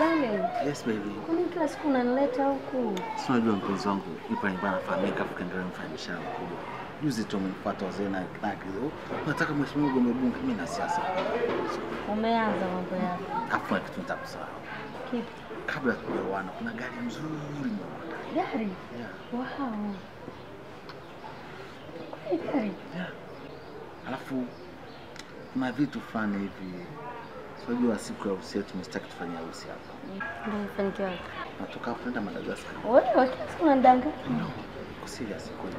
Darling, Yes baby. kwani kila siku unanileta huku? Si unajua mpenzi wangu yupo nyumbani anafahamika afu kaendelea mfanya biashara mkubwa. Juzi tu umenifuata wazee na kizo. Nataka mheshimiwa Gombe Bunge mimi na siasa. Umeanza mambo yako. Afu kitu nitakusahau. Kipi? Kabla tujaoana kuna gari nzuri mwa Gari? Yeah. Wow. Gari. Yeah. Alafu kuna vitu fulani hivi. Unajua siku ya harusi yetu tufanye harusi hapa. Ndio. Natoka hapo naenda Madagascar. Wewe kila siku No. Kwa serious kweli.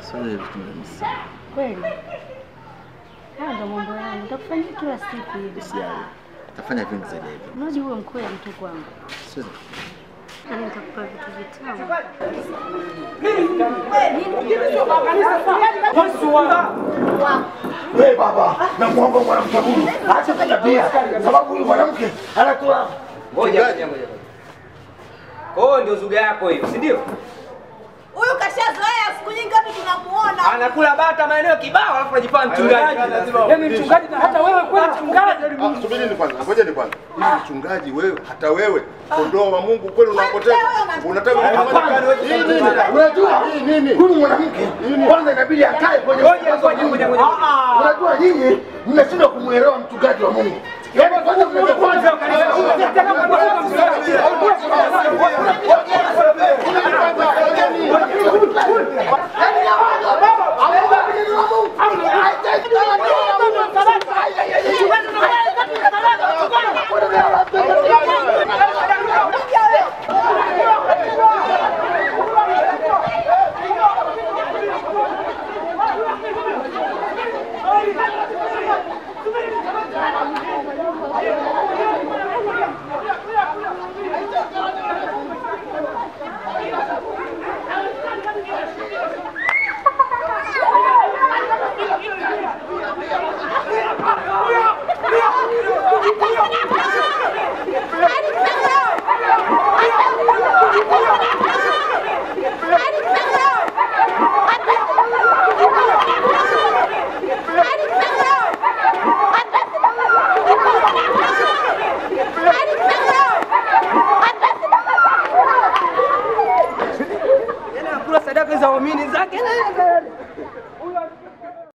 Sasa hivi tumemsa. Kweli? Ndo mambo yangu. Nitakufanyia kila siku hivi. Usijali. Tafanya vingi zaidi hivi. Unajua huyo mkwe mtu kwangu. Siwezi Yaani nitakupa vitu vitamu. Wewe baba, namuomba mwanamke huyu aache tabia, sababu huyu mwanamke anakula Ngoja ngoja ngoja. Oh, ndio zuga yako hiyo, si ndio? Tunamuona. Anakula bata maeneo kibao alafu anajifanya mchungaji. Yaani mchungaji na hata wewe kweli mchungaji. Ah, Subiri ni kwanza, ngoja ni kwanza. Hivi mchungaji wewe, hata wewe kondoo wa Mungu kweli unapotea. Unataka Hii nini? Unajua hii nini? Huyu mwanamke kwanza inabidi akae kwenye Ngoja ngoja ngoja ngoja. Unajua nyinyi mmeshindwa kumuelewa mchungaji wa Mungu. Yaani kwanza mmekuwa Yaani ao menino, aquele.